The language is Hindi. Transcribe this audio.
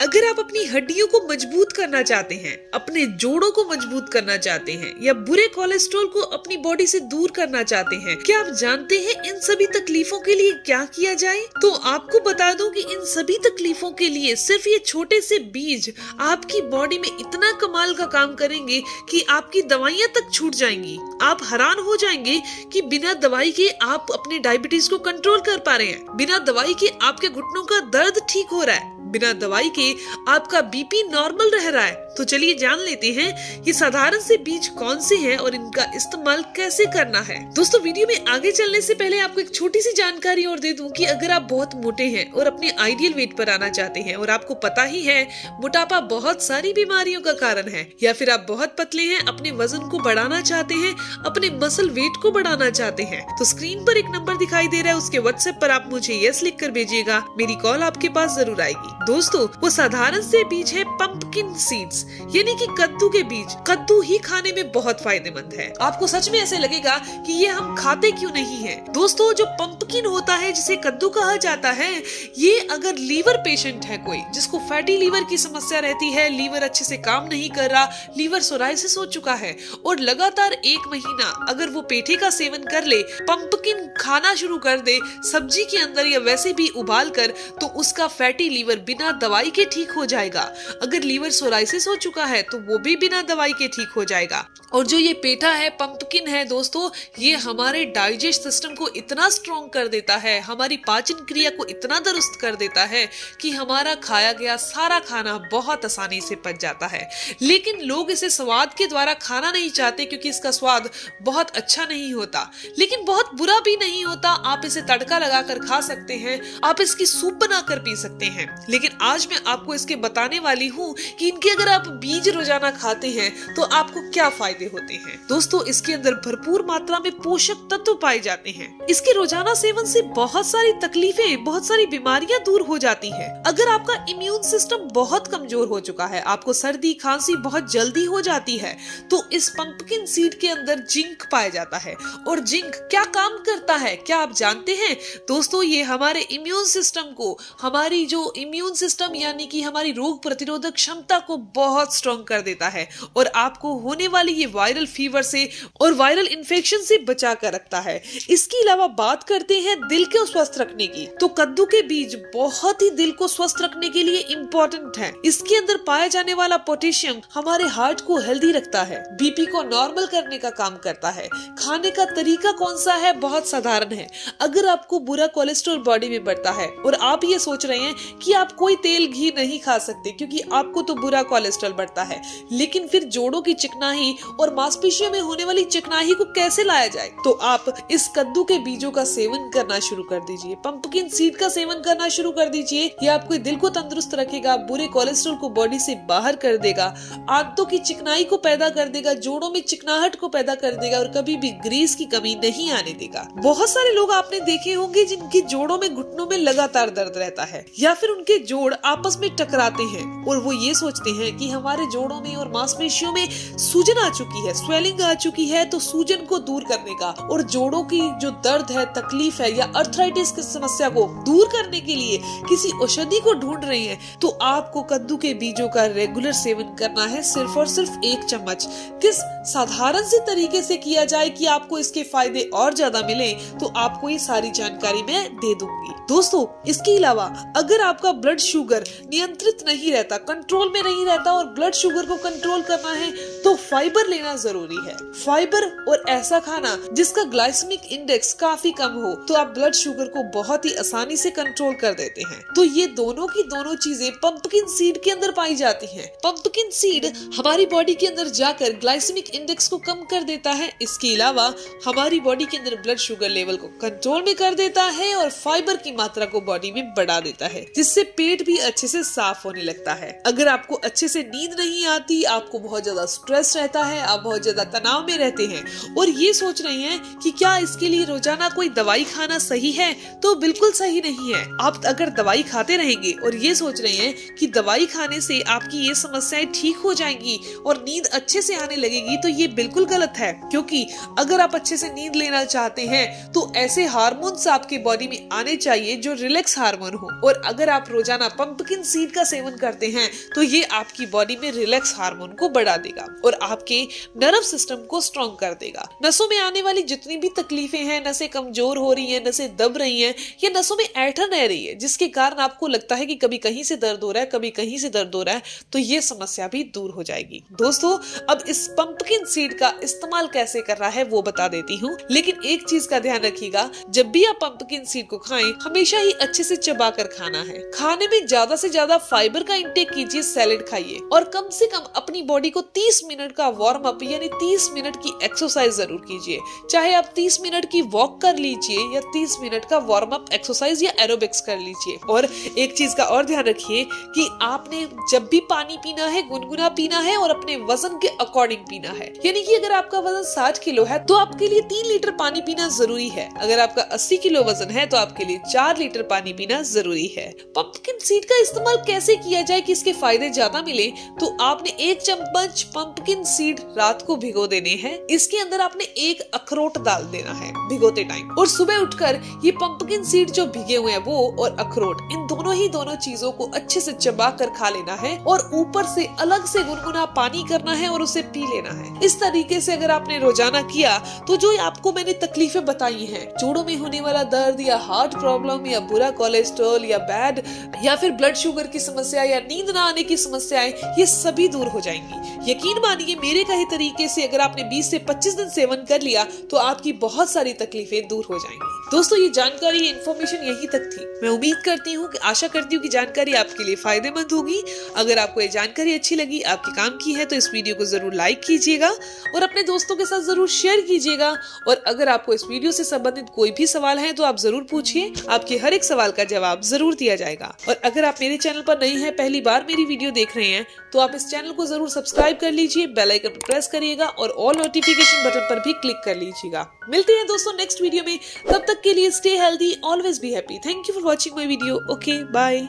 अगर आप अपनी हड्डियों को मज़बूत करना चाहते हैं, अपने जोड़ों को मज़बूत करना चाहते हैं, या बुरे कोलेस्ट्रॉल को अपनी बॉडी से दूर करना चाहते हैं, क्या आप जानते हैं इन सभी तकलीफों के लिए क्या किया जाए? तो आपको बता दूँ कि इन सभी तकलीफों के लिए सिर्फ़ ये छोटे से बीज आपकी बॉडी में इतना कमाल का काम करेंगे कि आपकी दवाइयाँ तक छूट जाएँगी। आप हैरान हो जाएँगे कि बिना दवाई के आप अपने डायबिटीज़ को कंट्रोल कर पा रहे हैं। बिना दवाई के आपके घुटनों का दर्द ठीक हो रहा है। बिना दवाई के आपका बीपी नॉर्मल रह रहा है। तो चलिए जान लेते हैं ये साधारण से बीज कौन से हैं और इनका इस्तेमाल कैसे करना है। दोस्तों, वीडियो में आगे चलने से पहले आपको एक छोटी सी जानकारी और दे दूँ कि अगर आप बहुत मोटे हैं और अपने आइडियल वेट पर आना चाहते हैं और आपको पता ही है मोटापा बहुत सारी बीमारियों का कारण है, या फिर आप बहुत पतले हैं, अपने वज़न को बढ़ाना चाहते हैं, अपने मसल वेट को बढ़ाना चाहते हैं तो स्क्रीन पर एक नंबर दिखाई दे रहा है, उसके व्हाट्सएप पर आप मुझे यस लिख कर भेजिएगा, मेरी कॉल आपके पास ज़रूर आएगी। दोस्तों, वो साधारण से बीज है पंपकिन सीड्स यानी कि कद्दू के बीज। कद्दू ही खाने में बहुत फ़ायदेमंद है। आपको सच में ऐसे लगेगा कि ये हम खाते क्यों नहीं है? दोस्तों, जो पंपकिन होता है, जिसे कद्दू कहा जाता है, ये अगर लीवर पेशेंट है कोई, जिसको फैटी लीवर की समस्या रहती है, लीवर अच्छे से काम नहीं कर रहा, लीवर सोराइसिस हो चुका है, और लगातार एक महीना अगर वो पेठे का सेवन कर ले पंपकिन खाना शुरू कर दे, सब्ज़ी के अंदर या वैसे भी उबाल कर तो उसका फैटी लीवर बिना दवाई के ठीक हो जाएगा। अगर लीवर सोराइसिस हो चुका है तो वो भी बिना दवाई के ठीक हो जाएगा। और जो ये पेठा है पंपकिन है, दोस्तों, ये हमारे डाइजेस्ट सिस्टम को इतना स्ट्रॉन्ग कर देता है, हमारी पाचन क्रिया को इतना दुरुस्त कर देता है, कि हमारा खाया गया सारा खाना बहुत आसानी से पच जाता है। लेकिन लोग इसे स्वाद के द्वारा खाना नहीं चाहते, क्योंकि इसका स्वाद बहुत अच्छा नहीं होता। लेकिन बहुत बुरा भी नहीं होता, आप इसे तड़का लगाकर खा सकते हैं, आप इसकी सूप बनाकर पी सकते हैं। लेकिन आज मैं आपको इसके बताने वाली हूँ कि इनकी अगर आप बीज रोज़ाना खाते हैं तो आपको क्या फ़ायदे होते हैं? दोस्तों, इसके अंदर भरपूर मात्रा में पोषक तत्व पाए जाते हैं। इसके रोज़ाना सेवन से बहुत सारी तकलीफें, बहुत सारी बीमारियाँ दूर हो जाती हैं। अगर आपका इम्यून सिस्टम बहुत कमज़ोर हो चुका है, आपको सर्दी, खांसी बहुत जल्दी हो जाती है तो इस पंपकिन सीड के अंदर जिंक पाया जाता है। और जिंक क्या काम करता है, क्या आप जानते हैं? दोस्तों, ये हमारे इम्यून सिस्टम को, हमारी जो इम्यून सिस्टम यानी कि हमारी रोग प्रतिरोधक क्षमता को बहुत स्ट्रॉन्ग कर देता है और आपको होने वाली ये वायरल फीवर से और वायरल इन्फेक्शन से बचा कर रखता है। इसके अलावा बात करते हैं दिल को स्वस्थ रखने की। तो कद्दू के बीज बहुत ही दिल को स्वस्थ रखने के लिए इम्पोर्टेंट है। इसके अंदर पाया जाने वाला पोटेशियम हमारे हार्ट को हेल्दी रखता है। बीपी को नॉर्मल करने का काम करता है। खाने का तरीका कौन सा है? बहुत साधारण है। अगर आपको बुरा कोलेस्ट्रॉल बॉडी में बढ़ता है और आप ये सोच रहे हैं कि आप कोई तेल घी नहीं खा सकते, क्योंकि आपको तो बुरा कोलेस्ट्रॉल बढ़ता है। लेकिन फिर जोड़ों की चिकनाही और मांसपेशियों में होने वाली चिकनाही को कैसे लाया जाए? तो आप इस कद्दू के बीजों का सेवन करना शुरू कर दीजिए। पंपकिन सीड का सेवन करना शुरू कर दीजिए। ये आपके दिल को तंदुरुस्त रखेगा, बुरे कोलेस्ट्रॉल को बॉडी से बाहर कर देगा, आंतों की चिकनाई को पैदा कर देगा, जोड़ों में चिकनाहट को पैदा कर देगा और कभी भी ग्रीस की कमी नहीं आने देगा। बहुत सारे लोग आपने देखे होंगे जिनकी जोड़ों में घुटनों में लगातार दर्द रहता है, या फिर उनके जोड़ आपस में टकराते हैं और वो ये सोचते हैं कि हमारे जोड़ों में और मांसपेशियों में सूजन आ चुकी है स्वेलिंग आ चुकी है तो सूजन को दूर करने का और जोड़ों की जो दर्द है, तकलीफ़ है या अर्थराइटिस की समस्या को दूर करने के लिए किसी औषधि को ढूंढ रहे हैं तो आपको कद्दू के बीजों का रेगुलर सेवन करना है, सिर्फ़ और सिर्फ़ एक चम्मच। किस साधारण से तरीके से किया जाए कि आपको इसके फ़ायदे और ज़्यादा मिले तो आपको ये सारी जानकारी मैं दे दूँगी। दोस्तों, इसके अलावा अगर आपका ब्लड शुगर नियंत्रित नहीं रहता कंट्रोल में नहीं रहता और ब्लड शुगर को कंट्रोल करना है तो फाइबर लेना ज़रूरी है। फाइबर और ऐसा खाना जिसका ग्लाइसेमिक इंडेक्स काफ़ी कम हो तो आप ब्लड शुगर को बहुत ही आसानी से कंट्रोल कर देते हैं। तो ये दोनों की दोनों चीज़ें पंपकिन सीड के अंदर पाई जाती हैं। पंपकिन सीड हमारी बॉडी के अंदर जाकर ग्लाइसेमिक इंडेक्स को कम कर देता है, इसके अलावा हमारी बॉडी के अंदर ब्लड शुगर लेवल को कंट्रोल में कर देता है और फाइबर की मात्रा को बॉडी में बढ़ा देता है, जिससे पेट भी अच्छे से साफ़ होने लगता है। अगर आपको अच्छे से नींद नहीं आती, आपको बहुत ज़्यादा स्ट्रेस रहता है, आप बहुत ज़्यादा तनाव में रहते हैं। और ये सोच रहे हैं कि क्या इसके लिए रोज़ाना कोई दवाई खाना सही है? तो बिल्कुल सही नहीं है। आप अगर दवाई खाते रहेंगे और ये सोच रहे हैं कि दवाई खाने से आपकी ये समस्याएँ ठीक हो जाएँगी और नींद अच्छे से आने लगेगी तो ये बिल्कुल गलत है। क्योंकि अगर आप अच्छे से नींद लेना चाहते हैं तो ऐसे हार्मोन्स आपके बॉडी में आने चाहिए जो रिलैक्स हार्मोन हो। और अगर आप रोज़ाना पंपकिन सीड का सेवन करते हैं तो ये आपकी बॉडी में रिलैक्स हार्मोन को बढ़ा देगा और आपके नर्व सिस्टम को स्ट्रॉन्ग कर देगा। नसों में आने वाली जितनी भी तकलीफें हैं, नसें कमज़ोर हो रही हैं, नसें दब रही हैं, या नसों में ऐठन रह रही है, जिसके कारण आपको लगता है कि कभी कहीं से दर्द हो रहा है, कभी कहीं से दर्द हो रहा है तो ये समस्या भी दूर हो जाएगी। दोस्तों, अब इस पंपकिन सीड का इस्तेमाल कैसे कर रहा है, वो बता देती हूँ। लेकिन एक चीज़ का ध्यान रखिएगा, जब भी आप पंपकिन सीड को खाएँ, हमेशा ही अच्छे से चबा कर खाना है। खाने में ज़्यादा से ज़्यादा फाइबर का इंटेक कीजिए सैलेड खाइए। और कम से कम अपनी बॉडी को 30 मिनट का वार्म अप यानी 30 मिनट की एक्सरसाइज ज़रूर कीजिए। चाहे आप 30 मिनट की वॉक कर लीजिए या 30 मिनट का वार्म अप एक्सरसाइज या एरोबिक्स कर लीजिए। और एक चीज़ का और ध्यान रखिए कि आपने जब भी पानी पीना है, गुनगुना पीना है और अपने वज़न के अकॉर्डिंग पीना है। यानी कि अगर आपका वज़न साठ किलो है तो आपके लिए तीन लीटर पानी पीना ज़रूरी है। अगर आपका अस्सी किलो वज़न है तो आपके लिए चार लीटर पानी पीना ज़रूरी है। पंपकिन सीड का इस्तेमाल कैसे किया जाए कि इसके फ़ायदे ज़्यादा मिले? तो आपने एक चम्मच पंपकिन सीड रात को भिगो देने हैं। इसके अंदर आपने एक अखरोट डाल देना है भिगोते टाइम और सुबह उठकर ये पंपकिन सीड जो भिगे हुए हैं वो और अखरोट, इन दोनों ही दोनों चीज़ों को अच्छे से चबा कर खा लेना है और ऊपर से अलग से गुनगुना पानी करना है और उसे पी लेना है। इस तरीके से अगर आपने रोज़ाना किया तो जो आपको मैंने तकलीफें बताई हैं जोड़ों में होने वाला दर्द या हार्ट प्रॉब्लम या बुरा कोलेस्ट्रॉल या बैड या फिर ब्लड शुगर की समस्या या नींद ना आने की समस्याएँ ये सभी दूर हो जाएँगी। यकीन मानिए, मेरे कहे तरीके से अगर आपने 20 से 25 दिन सेवन कर लिया तो आपकी बहुत सारी तकलीफें दूर हो जाएँगी। दोस्तों, ये जानकारी, ये इन्फॉर्मेशन यही तक थी। मैं उम्मीद करती हूँ कि, आशा करती हूँ कि जानकारी आपके लिए फ़ायदेमंद होगी। अगर आपको ये जानकारी अच्छी लगी, आपके काम की है तो इस वीडियो को ज़रूर लाइक कीजिएगा और अपने दोस्तों के साथ ज़रूर शेयर कीजिएगा। और अगर आपको इस वीडियो से संबंधित कोई भी सवाल है तो आप ज़रूर पूछिए। आपके हर एक सवाल का जवाब ज़रूर दिया जाएगा। और अगर आप मेरे चैनल पर नहीं है, पहली बार मेरी वीडियो देख रहे हैं तो आप इस चैनल को ज़रूर सब्सक्राइब कर लीजिए, बेल आइकन पर प्रेस करिएगा और ऑल नोटिफिकेशन बटन पर भी क्लिक कर लीजिएगा। मिलते हैं दोस्तों नेक्स्ट वीडियो में। तब तक के लिए stay healthy always be happy thank you for watching my video okay bye